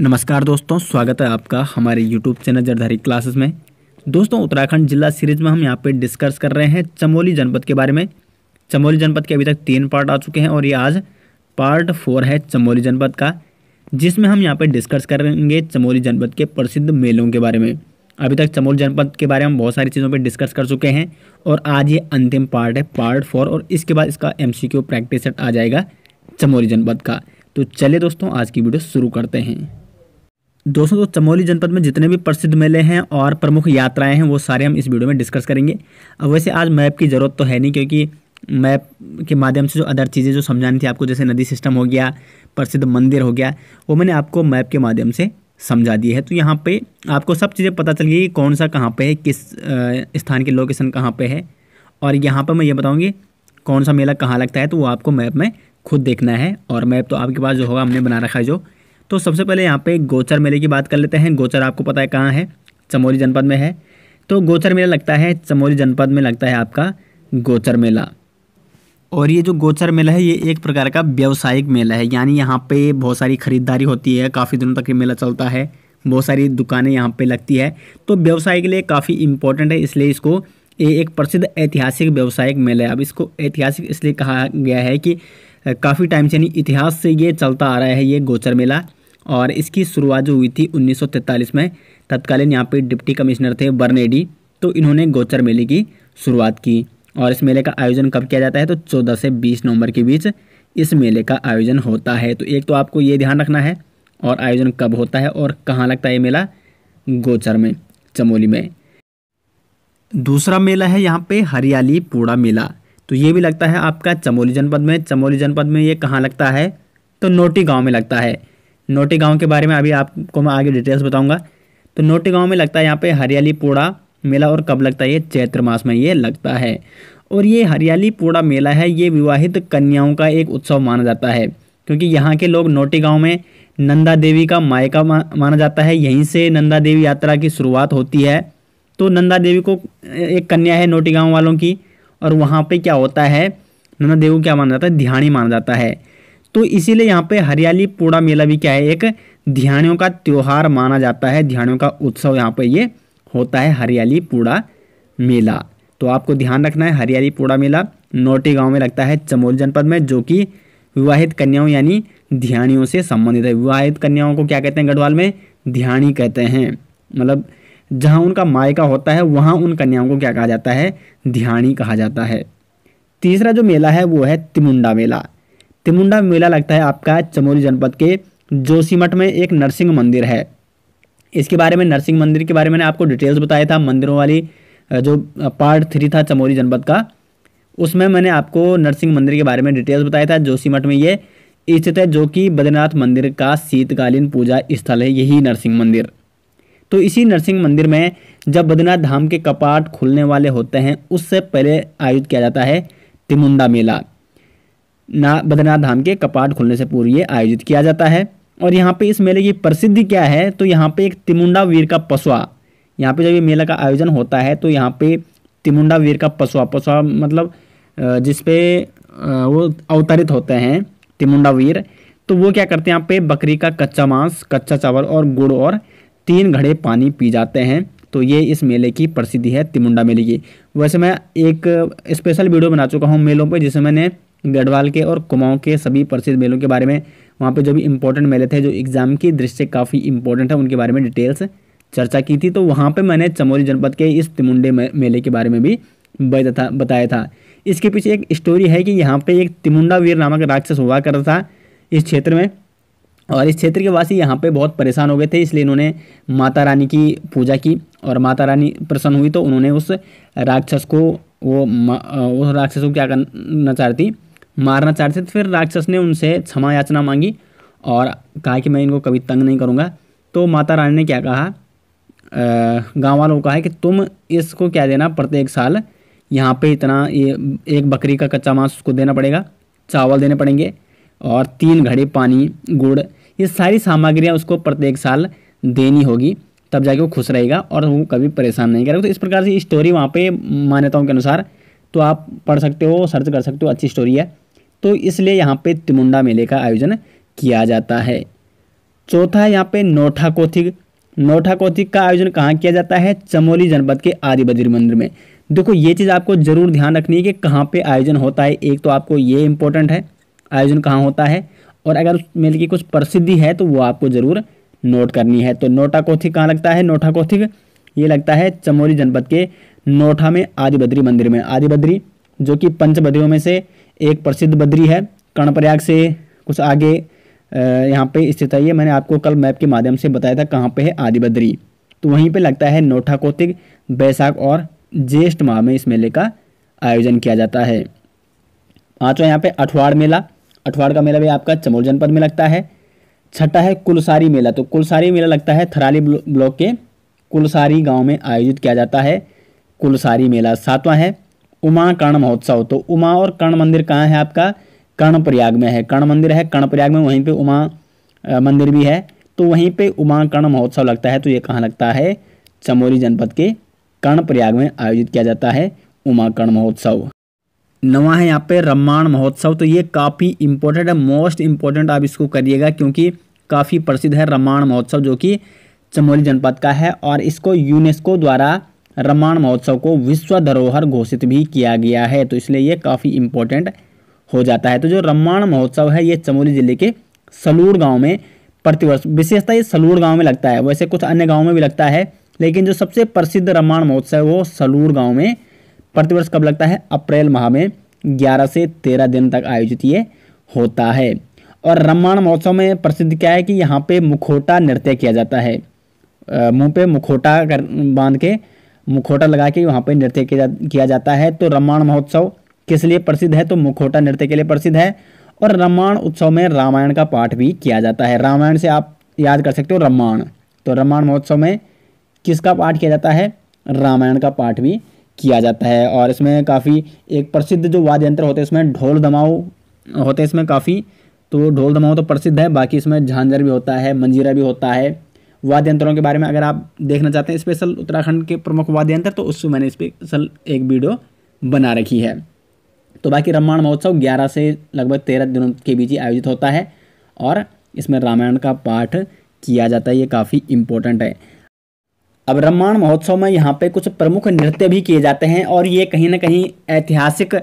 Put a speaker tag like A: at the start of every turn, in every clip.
A: नमस्कार दोस्तों, स्वागत है आपका हमारे यूट्यूब चैनल जरधारी क्लासेस में। दोस्तों, उत्तराखंड जिला सीरीज़ में हम यहाँ पे डिस्कस कर रहे हैं चमोली जनपद के बारे में। चमोली जनपद के अभी तक तीन पार्ट आ चुके हैं और ये आज पार्ट फोर है चमोली जनपद का, जिसमें हम यहाँ पे डिस्कस करेंगे चमोली जनपद के प्रसिद्ध मेलों के बारे में। अभी तक चमोली जनपद के बारे में बहुत सारी चीज़ों पर डिस्कस कर चुके हैं और आज ये अंतिम पार्ट है पार्ट फोर और इसके बाद इसका एमसीक्यू प्रैक्टिस सेट आ जाएगा चमोली जनपद का। तो चलिए दोस्तों, आज की वीडियो शुरू करते हैं। दोस्तों तो चमोली जनपद में जितने भी प्रसिद्ध मेले हैं और प्रमुख यात्राएँ हैं, वो सारे हम इस वीडियो में डिस्कस करेंगे। अब वैसे आज मैप की ज़रूरत तो है नहीं, क्योंकि मैप के माध्यम से जो अदर चीज़ें, जो समझानी थी आपको, जैसे नदी सिस्टम हो गया, प्रसिद्ध मंदिर हो गया, वो मैंने आपको मैप के माध्यम से समझा दी है। तो यहाँ पे आपको सब चीज़ें पता चल गई कौन सा कहाँ पे है, किस स्थान की लोकेशन कहाँ पे है। और यहाँ पर मैं ये बताऊँगी, कौन सा मेला कहाँ लगता है तो वो आपको मैप में खुद देखना है। और मैप तो आपके पास जो होगा, हमने बना रखा है जो तो सबसे पहले यहाँ पे गोचर मेले की बात कर लेते हैं। गोचर आपको पता है कहाँ है? चमोली जनपद में है। तो गोचर मेला लगता है, चमोली जनपद में लगता है आपका गोचर मेला। और ये जो गोचर मेला है, ये एक प्रकार का व्यावसायिक मेला है। यानी यहाँ पे बहुत सारी खरीदारी होती है, काफ़ी दिनों तक ये मेला चलता है। बहुत सारी दुकानें यहाँ पे लगती है। तो व्यवसाय के लिए काफ़ी इम्पोर्टेंट है, इसलिए इसको ये एक प्रसिद्ध ऐतिहासिक व्यावसायिक मेला है। अब इसको ऐतिहासिक इसलिए कहा गया है कि काफ़ी टाइम से यानी इतिहास से ये चलता आ रहा है, ये गोचर मेला। और इसकी शुरुआत जो हुई थी 1943 में, तत्कालीन यहाँ पे डिप्टी कमिश्नर थे बर्नेडी तो इन्होंने गोचर मेले की शुरुआत की और इस मेले का आयोजन कब किया जाता है? तो 14 से 20 नवंबर के बीच इस मेले का आयोजन होता है। तो एक तो आपको ये ध्यान रखना है और आयोजन कब होता है और कहाँ लगता है ये मेला? गोचर में, चमोली में। दूसरा मेला है यहाँ पे हरियाली पूड़ा मेला। तो ये भी लगता है आपका चमोली जनपद में। चमोली जनपद में ये कहाँ लगता है? तो नोटी गाँव में लगता है। नोटी गाँव के बारे में अभी आपको मैं आगे डिटेल्स बताऊँगा। तो नोटी गाँव में लगता है यहाँ पे हरियाली, पोड़ा, मेला और कब लगता है? ये चैत्र मास में ये लगता है। और ये हरियाली, पोड़ा, मेला है, ये विवाहित कन्याओं का एक उत्सव माना जाता है। क्योंकि यहाँ के लोग नोटी गाँव में नंदा देवी का मायका माना जाता है। यहीं से नंदा देवी यात्रा की शुरुआत होती है। तो नंदा देवी को एक कन्या है नोटी गाँव वालों की। और वहाँ पे क्या होता है? नंदा देवी क्या माना जाता है? ध्यानी माना जाता है। तो इसीलिए यहाँ पे हरियाली पूड़ा मेला भी क्या है, एक ध्यानियों का त्यौहार माना जाता है, ध्यानियों का उत्सव यहाँ पे ये होता है, हरियाली पूड़ा मेला। तो आपको ध्यान रखना है, हरियाली पूड़ा मेला नोटी गाँव में लगता है, चमोल जनपद में, जो कि विवाहित कन्याओं यानी ध्यानियों से संबंधित है। विवाहित कन्याओं को क्या कहते हैं गढ़वाल में? ध्यानी कहते हैं। मतलब जहाँ उनका मायका होता है, वहाँ उन कन्याओं को क्या कहा जाता है? ध्यानी कहा जाता है। तीसरा जो मेला है, वो है तिमुंडा मेला। तिमुंडा मेला लगता है आपका चमोली जनपद के जोशीमठ में एक नरसिंह मंदिर है। इसके बारे में, नरसिंह मंदिर के बारे में आपको डिटेल्स बताया था, मंदिरों वाली जो पार्ट थ्री था चमोली जनपद का। उसमें मैंने आपको नरसिंह मंदिर के बारे में डिटेल्स बताया था, जोशीमठ में ये स्थित है, जो कि बद्रीनाथ मंदिर का शीतकालीन पूजा स्थल है, यही नरसिंह मंदिर। तो इसी नरसिंह मंदिर में जब बद्रीनाथ धाम के कपाट खुलने वाले होते हैं, उससे पहले आयोजित किया जाता है तिमुंडा मेला। ना बद्रीनाथ धाम के कपाट खुलने से पूर्व ये आयोजित किया जाता है। और यहाँ पे इस मेले की प्रसिद्धि क्या है तो यहाँ पे एक तिमुंडा वीर का पसुआ। यहाँ पे जब ये मेला का आयोजन होता है तो यहाँ पे तिमुंडा वीर का पसुआ पसुआ मतलब जिसपे वो अवतरित होते हैं, तिमुंडा वीर। तो वो क्या करते हैं, यहाँ पे बकरी का कच्चा मांस, कच्चा चावल और गुड़ और तीन घड़े पानी पी जाते हैं। तो ये इस मेले की प्रसिद्धि है, तिमुंडा मेले की। वैसे मैं एक स्पेशल वीडियो बना चुका हूँ मेलों पर जिसमें मैंने गढ़वाल के और कुमाऊँ के सभी प्रसिद्ध मेलों के बारे में। वहाँ पे जो भी इंपॉर्टेंट मेले थे, जो एग्ज़ाम की दृष्टि से काफ़ी इंपॉर्टेंट है, उनके बारे में डिटेल्स चर्चा की थी। तो वहाँ पे मैंने चमोली जनपद के इस तिमुंडे मेले के बारे में भी बताया था इसके पीछे एक स्टोरी है कि यहाँ पे एक तिमुंडा वीर नामक राक्षस हुआ करता था इस क्षेत्र में। और इस क्षेत्र के वासी यहाँ पे बहुत परेशान हो गए थे, इसलिए इन्होंने माता रानी की पूजा की और माता रानी प्रसन्न हुई तो उन्होंने उस राक्षस को, वो उस राक्षस को क्या करना चाहती मारना चाहते थे तो फिर राक्षस ने उनसे क्षमा याचना मांगी और कहा कि मैं इनको कभी तंग नहीं करूँगा। तो माता रानी ने क्या कहा? गाँव वालों को कहा कि तुम इसको क्या देना? प्रत्येक साल यहाँ पे इतना ये एक बकरी का कच्चा मांस उसको देना पड़ेगा, चावल देने पड़ेंगे और तीन घड़े पानी, गुड़, ये सारी सामग्रियाँ उसको प्रत्येक साल देनी होगी, तब जाके वो खुश रहेगा और वो कभी परेशान नहीं करेगा। तो इस प्रकार से स्टोरी वहाँ पे मान्यताओं के अनुसार तो आप पढ़ सकते हो, सर्च कर सकते हो, अच्छी स्टोरी है। तो इसलिए यहाँ पे तिमुंडा मेले का आयोजन किया जाता है। चौथा यहाँ पे नोठा कोथिक नोठा कोथिक का आयोजन कहाँ किया जाता है? चमोली जनपद के आदि बद्री मंदिर में। देखो, ये चीज़ आपको ज़रूर ध्यान रखनी है कि कहाँ पे आयोजन होता है। एक तो आपको ये इंपॉर्टेंट है, आयोजन कहाँ होता है। और अगर उस मेले की कुछ प्रसिद्धि है तो वो आपको ज़रूर नोट करनी है। तो नोटा कोथिक कहाँ लगता है? नोटा कोथिक ये लगता है चमोली जनपद के नोठा में आदि बद्री मंदिर में। आदि बद्री, जो कि पंच बद्रियों में से एक प्रसिद्ध बद्री है, कर्णप्रयाग से कुछ आगे यहाँ पे स्थित है ये। मैंने आपको कल मैप के माध्यम से बताया था कहाँ पे है आदि बद्री। तो वहीं पे लगता है नोठा कोतिक, बैसाख और ज्येष्ठ माह में इस मेले का आयोजन किया जाता है। पाँचवा यहाँ पे अठवाड़ मेला। अठवाड़ का मेला भी आपका चमोल जनपद में लगता है। छठा है कुलसारी मेला। तो कुलसारी मेला लगता है थराली ब्लॉक के कुलसारी गाँव में आयोजित किया जाता है। कुलसारी मेला सातवां है। उमा कर्ण महोत्सव। तो उमा और कर्ण मंदिर कहाँ है आपका? कर्ण प्रयाग में है। कर्ण मंदिर है कर्ण प्रयाग में, वहीं पे उमा मंदिर भी है। तो वहीं पे उमा कर्ण महोत्सव लगता है। तो ये कहाँ लगता है? चमोली जनपद के कर्ण प्रयाग में आयोजित किया जाता है उमा कर्ण महोत्सव। नवा है यहाँ पे रम्माण महोत्सव। तो ये काफ़ी इंपॉर्टेंट है मोस्ट इंपॉर्टेंट आप इसको करिएगा क्योंकि काफ़ी प्रसिद्ध है रम्माण महोत्सव जो कि चमोली जनपद का है और इसको यूनेस्को द्वारा रम्माण महोत्सव को विश्व धरोहर घोषित भी किया गया है। तो इसलिए ये काफ़ी इंपॉर्टेंट हो जाता है। तो जो रम्माण महोत्सव है, ये चमोली ज़िले के सलूर गाँव में प्रतिवर्ष, विशेषता ये सलूर गाँव में लगता है। वैसे कुछ अन्य गाँव में भी लगता है, लेकिन जो सबसे प्रसिद्ध रम्माण महोत्सव वो सलूर गाँव में प्रतिवर्ष कब लगता है? अप्रैल माह में 11 से 13 दिन तक आयोजित ये होता है। और रामायण महोत्सव में प्रसिद्ध क्या है कि यहाँ पे मुखोटा नृत्य किया जाता है। मुँह पे मुखोटा कर, बाँध के मुखोटा लगा के वहाँ पर नृत्य किया, जाता है। तो रामायण महोत्सव किस लिए प्रसिद्ध है? तो मुखोटा नृत्य के लिए प्रसिद्ध है और रामायण उत्सव में रामायण का पाठ भी किया जाता है। रामायण से आप याद कर सकते हो रामायण। तो रामायण महोत्सव में किसका पाठ किया जाता है? रामायण का पाठ भी किया जाता है और इसमें काफ़ी एक प्रसिद्ध जो वाद्य यंत्र होते हैं इसमें ढोल दमाऊ होते हैं इसमें काफ़ी तो ढोल दमाऊ तो प्रसिद्ध है। बाकी इसमें झांझर भी होता है मंजीरा भी होता है। वाद्य यंत्रों के बारे में अगर आप देखना चाहते हैं स्पेशल उत्तराखंड के प्रमुख वाद्य यंत्र तो उससे मैंने स्पेशल एक वीडियो बना रखी है। तो बाकी रामायण महोत्सव 11 से लगभग 13 दिनों के बीच ही आयोजित होता है और इसमें रामायण का पाठ किया जाता है, ये काफ़ी इम्पोर्टेंट है। अब रामायण महोत्सव में यहाँ पे कुछ प्रमुख नृत्य भी किए जाते हैं और ये कहीं ना कहीं ऐतिहासिक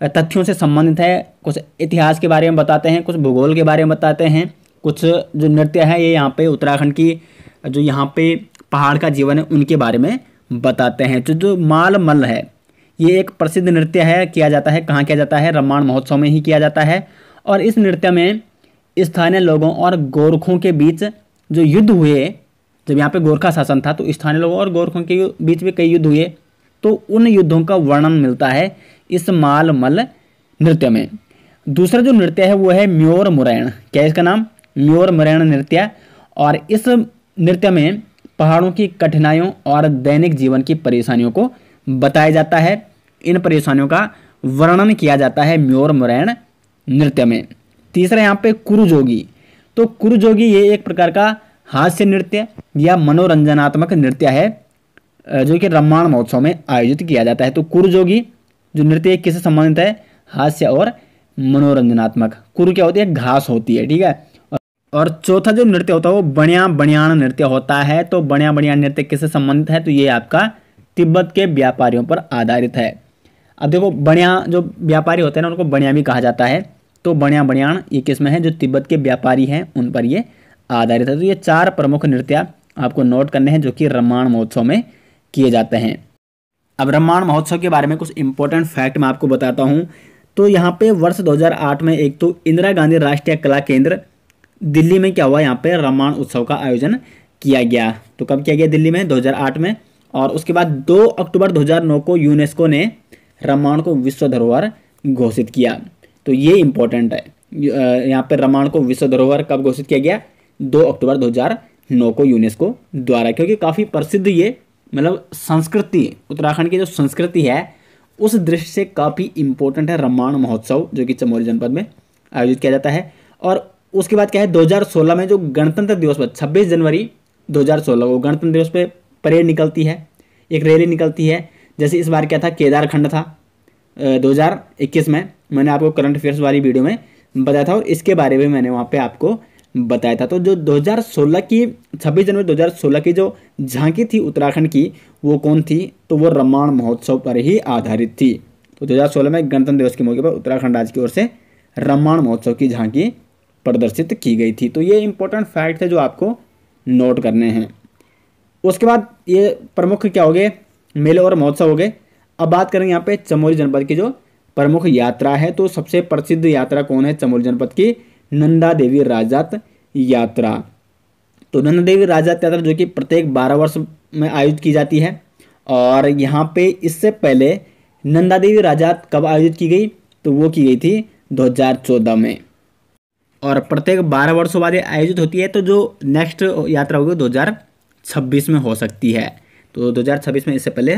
A: तथ्यों से संबंधित है। कुछ इतिहास के बारे में बताते हैं, कुछ भूगोल के बारे में बताते हैं, कुछ जो नृत्य है, ये यहाँ पे उत्तराखंड की जो यहाँ पे पहाड़ का जीवन है, उनके बारे में बताते हैं। तो जो माल मल है, ये एक प्रसिद्ध नृत्य है, किया जाता है। कहाँ किया जाता है? रम्माण महोत्सव में ही किया जाता है। और इस नृत्य में स्थानीय लोगों और गोरखों के बीच जो युद्ध हुए, जब यहाँ पे गोरखा शासन था तो स्थानीय लोगों और गोरखों के बीच में कई युद्ध हुए तो उन युद्धों का वर्णन मिलता है इस माल मल नृत्य में। दूसरा जो नृत्य है, वो है म्योर मुरैण। क्या इसका नाम? म्योर मुरैण नृत्य। और इस नृत्य में पहाड़ों की कठिनाइयों और दैनिक जीवन की परेशानियों को बताया जाता है। इन परेशानियों का वर्णन किया जाता है म्योर मुरैण नृत्य में। तीसरा यहाँ पे कुरुजोगी। तो कुरुजोगी ये एक प्रकार का हास्य नृत्य या मनोरंजनात्मक नृत्य है जो कि रामायण महोत्सव में आयोजित किया जाता है। तो कुरुजोगी जो नृत्य किससे संबंधित है? हास्य और मनोरंजनात्मक। कुरु क्या होती है? घास होती है, ठीक है? और चौथा जो नृत्य होता है, वो बणिया बणियान नृत्य होता है। तो बणिया बणिया नृत्य किससे संबंधित है? तो ये आपका तिब्बत के व्यापारियों पर आधारित है। अब देखो बणिया जो व्यापारी होते हैं ना, उनको बणिया भी कहा जाता है। तो बणिया बणियाण ये किसमें है? जो तिब्बत के व्यापारी हैं, उन पर ये आधारित है। तो ये चार प्रमुख नृत्य आपको नोट करने हैं, जो कि रम्माण महोत्सव में किए जाते हैं। अब रम्माण महोत्सव के बारे में कुछ इंपॉर्टेंट फैक्ट मैं आपको बताता हूँ। तो यहाँ पे वर्ष 2008 में एक तो इंदिरा गांधी राष्ट्रीय कला केंद्र दिल्ली में क्या हुआ? यहाँ पे रम्माण उत्सव का आयोजन किया गया। तो कब किया गया दिल्ली में? 2008 में। और उसके बाद 2 अक्टूबर 2009 को यूनेस्को ने रामायण को विश्व धरोहर घोषित किया। तो ये इंपॉर्टेंट है। यहाँ पर रामायण को विश्व धरोहर कब घोषित किया गया? 2 अक्टूबर 2009 को यूनेस्को द्वारा। क्योंकि काफ़ी प्रसिद्ध ये मतलब संस्कृति, उत्तराखंड की जो संस्कृति है, उस दृष्टि से काफ़ी इंपॉर्टेंट है रामायण महोत्सव, जो कि चमोली जनपद में आयोजित किया जाता है। और उसके बाद क्या है 2016 में जो गणतंत्र दिवस पर 26 जनवरी 2016 को गणतंत्र दिवस पे परेड निकलती है, एक रैली निकलती है, जैसे इस बार क्या था, केदारखंड था दो हज़ार इक्कीस में, मैंने आपको करंट अफेयर्स वाली वीडियो में बताया था और इसके बारे में मैंने वहाँ पे आपको बताया था। तो जो 2016 की 26 जनवरी 2016 की जो झांकी थी उत्तराखंड की, वो कौन थी तो वो रामायण महोत्सव पर ही आधारित थी। तो 2016 में गणतंत्र दिवस के मौके पर उत्तराखंड राज्य की ओर से रामायण महोत्सव की झांकी प्रदर्शित की गई थी। तो ये इंपॉर्टेंट फैक्ट है जो आपको नोट करने हैं। उसके बाद ये प्रमुख क्या हो गए? मेले और महोत्सव हो गए। अब बात करेंगे यहाँ पे चमोली जनपद की जो प्रमुख यात्रा है। तो सबसे प्रसिद्ध यात्रा कौन है चमोली जनपद की? नंदा देवी राजात यात्रा। तो नंदा देवी राजात यात्रा जो कि प्रत्येक बारह वर्ष में आयोजित की जाती है। और यहाँ पे इससे पहले नंदा देवी राजात कब आयोजित की गई? तो वो की गई थी 2014 में। और प्रत्येक बारह वर्षों बाद आयोजित होती है तो जो नेक्स्ट यात्रा होगी दो हज़ार छब्बीस में हो सकती है। तो 2026 में इससे पहले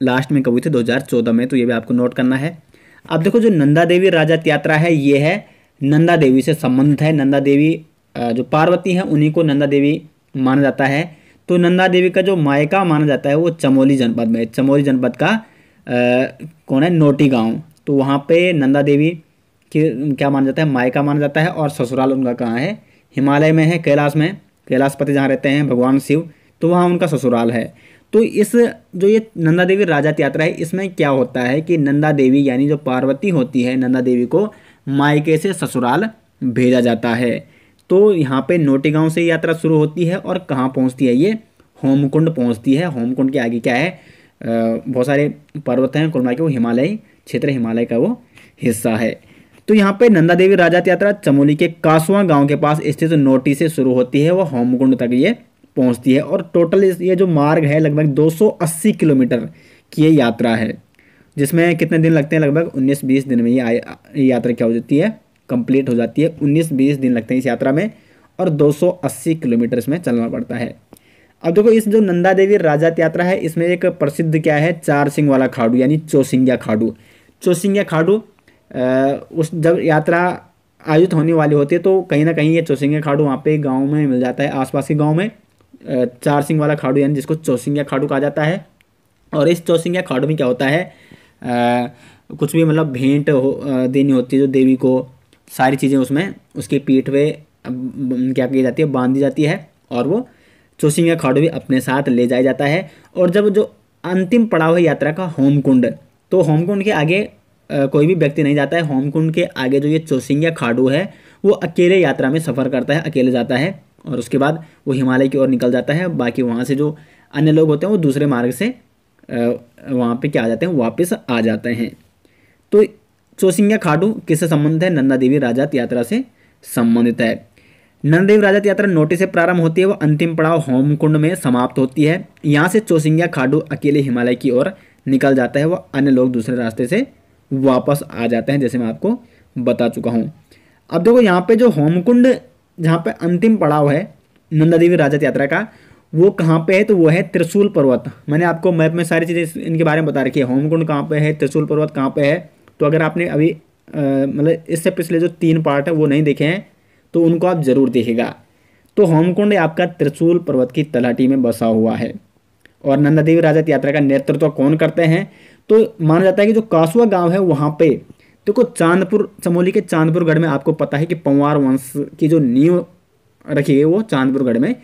A: लास्ट में कभी कब हुई थी? 2014 में तो ये भी आपको नोट करना है। अब देखो जो नंदा देवी राजत यात्रा है ये है नंदा देवी से संबंधित है। नंदा देवी जो पार्वती हैं उन्हीं को नंदा देवी माना जाता है। तो नंदा देवी का जो मायका माना जाता है वो चमोली जनपद में चमोली जनपद का आ, कौन है? नोटी गाँव। तो वहाँ पे नंदा देवी की क्या माना जाता है? मायका माना जाता है और ससुराल उनका कहाँ है? हिमालय में है, कैलाश में। कैलाशपति जहाँ रहते हैं, भगवान शिव। तो वहाँ उनका ससुराल है। तो इस जो ये नंदा देवी राजात यात्रा है, इसमें क्या होता है कि नंदा देवी यानी जो पार्वती होती है नंदा देवी को मायके से ससुराल भेजा जाता है। तो यहाँ पे नोटी गाँव से यात्रा शुरू होती है और कहाँ पहुँचती है ये? होमकुंड पहुँचती है। होमकुंड के आगे क्या है? बहुत सारे पर्वत हैं, कुल के वो हिमालय क्षेत्र, हिमालय का वो हिस्सा है। तो यहाँ पे नंदा देवी राजात यात्रा चमोली के कासवा गाँव के पास स्थित नोटी से शुरू होती है, वह होमकुंड तक ये पहुँचती है और टोटल ये जो मार्ग है लगभग 280 किलोमीटर की ये यात्रा है, जिसमें कितने दिन लगते हैं? लगभग 19-20 दिन में ये यात्रा क्या हो जाती है? कंप्लीट हो जाती है 19-20 दिन लगते हैं इस यात्रा में और 280 किलोमीटर इसमें चलना पड़ता है। अब देखो, इस जो नंदा देवी राजात यात्रा है, इसमें एक प्रसिद्ध क्या है? चार सिंह वाला खाड़ू, यानी चौसिंग्या खाड़ू। चौसिंग्या खाड़ू उस जब यात्रा आयोजित होने वाली होती है तो कहीं ना कहीं ये चौसिंग्या खाड़ू वहाँ पे गाँव में मिल जाता है आसपास के गाँव में। चार सिंह वाला खाड़ू यानी जिसको चौसिंग्या खाड़ू कहा जाता है। और इस चौसिंग्या खाड़ू में क्या होता है आ, कुछ भी मतलब भेंट हो देनी होती है जो देवी को सारी चीज़ें उसमें उसके पीठ पे क्या की जाती है बाँध दी जाती है और वो चौसिंग्या खाड़ू भी अपने साथ ले जाया जाता है। और जब जो अंतिम पड़ाव है यात्रा का होमकुंड तो होमकुंड के आगे कोई भी व्यक्ति नहीं जाता है। होमकुंड के आगे जो ये चौसिंग्या खाड़ू है, वो अकेले यात्रा में सफ़र करता है, अकेले जाता है और उसके बाद वो हिमालय की ओर निकल जाता है। बाकी वहाँ से जो अन्य लोग होते हैं, वो दूसरे मार्ग से वहाँ पे क्या आ जाते हैं, वापस आ जाते हैं। तो चौसिंगा खाडू किससे संबंधित है? नंदा देवी राजात यात्रा से संबंधित है। नंदा देवी राजात यात्रा नोटी से प्रारंभ होती है, वो अंतिम पड़ाव होमकुंड में समाप्त होती है। यहाँ से चौसिंगा खाडू अकेले हिमालय की ओर निकल जाता है, वो अन्य लोग दूसरे रास्ते से वापस आ जाते हैं, जैसे मैं आपको बता चुका हूँ। अब देखो, यहाँ पे जो होमकुंड, जहाँ पे अंतिम पड़ाव है नंदा देवी राजत यात्रा का, वो कहाँ पे है? तो वो है त्रिशूल पर्वत। मैंने आपको मैप में सारी चीज़ें इनके बारे में बता रखी है। होमकुंड कहाँ पे है, त्रिशूल पर्वत कहाँ पे है? तो अगर आपने अभी मतलब इससे पिछले जो तीन पार्ट है, वो नहीं देखे हैं तो उनको आप ज़रूर देखेगा। तो होमकुंड आपका त्रिशूल पर्वत की तलाटी में बसा हुआ है। और नंदा देवी राजत यात्रा का नेतृत्व तो कौन करते हैं? तो माना जाता है कि जो कासुआ गाँव है, वहाँ पे, देखो तो चांदपुर, चमोली के चांदपुर गढ़ में आपको पता है कि पंवार वंश की जो नींव रखी गई, वो चांदपुर गढ़ में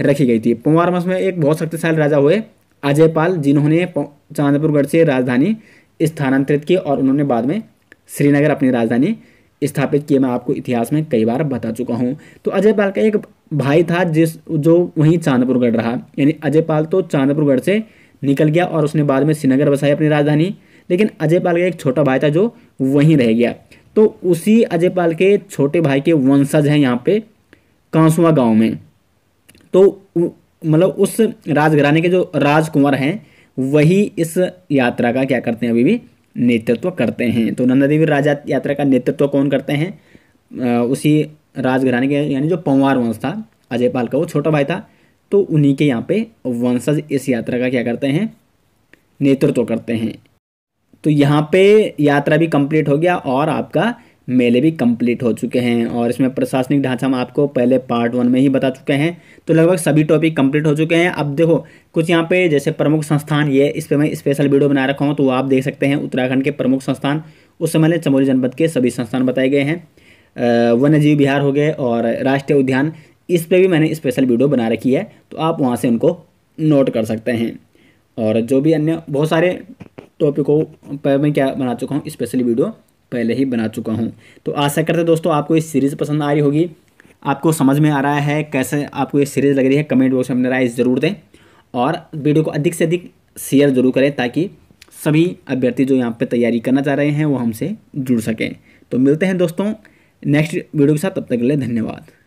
A: रखी गई थी। पंवार वंश में एक बहुत शक्तिशाली राजा हुए, अजयपाल, जिन्होंने चांदपुरगढ़ से राजधानी स्थानांतरित की और उन्होंने बाद में श्रीनगर अपनी राजधानी स्थापित किए, मैं आपको इतिहास में कई बार बता चुका हूँ। तो अजयपाल का एक भाई था, जिस, जो वहीं चांदपुरगढ़ रहा। यानी अजयपाल तो चांदपुरगढ़ से निकल गया और उसने बाद में श्रीनगर बसाई अपनी राजधानी। लेकिन अजय पाल का एक छोटा भाई था, जो वहीं रह गया। तो उसी अजय पाल के छोटे भाई के वंशज हैं यहाँ पे कांसुआ गाँव में। तो मतलब उस राजघराने के जो राजकुंवर हैं, वही इस यात्रा का क्या करते हैं अभी भी? नेतृत्व करते हैं। तो नंदा देवी राजा यात्रा का नेतृत्व कौन करते हैं? उसी राजघराने के, यानी जो पंवार वंश था अजयपाल का, वो छोटा भाई था। तो उन्हीं के यहाँ पे वंशज इस यात्रा का क्या करते हैं? नेतृत्व करते हैं। तो यहाँ पे यात्रा भी कंप्लीट हो गया और आपका मेले भी कंप्लीट हो चुके हैं और इसमें प्रशासनिक ढांचा हम आपको पहले पार्ट वन में ही बता चुके हैं। तो लगभग सभी टॉपिक कंप्लीट हो चुके हैं। अब देखो, कुछ यहाँ पे जैसे प्रमुख संस्थान, ये इस पर मैं स्पेशल वीडियो बना रखा हूँ तो आप देख सकते हैं। उत्तराखंड के प्रमुख संस्थान, उस समय चमोली जनपद के सभी संस्थान बताए गए हैं। वन्य जीव विहार हो गए और राष्ट्रीय उद्यान, इस पर भी मैंने स्पेशल वीडियो बना रखी है तो आप वहाँ से उनको नोट कर सकते हैं। और जो भी अन्य बहुत सारे टॉपिकों पर मैं क्या बना चुका हूँ स्पेशली वीडियो पहले ही बना चुका हूँ। तो आशा करते दोस्तों, आपको इस सीरीज़ पसंद आ रही होगी। आपको समझ में आ रहा है कैसे आपको ये सीरीज़ लग रही है कमेंट बॉक्स में अपने राय ज़रूर दें। और वीडियो को अधिक से अधिक शेयर ज़रूर करें ताकि सभी अभ्यर्थी जो यहाँ पर तैयारी करना चाह रहे हैं, वो हमसे जुड़ सकें। तो मिलते हैं दोस्तों नेक्स्ट वीडियो के साथ, तब तक के लिए धन्यवाद।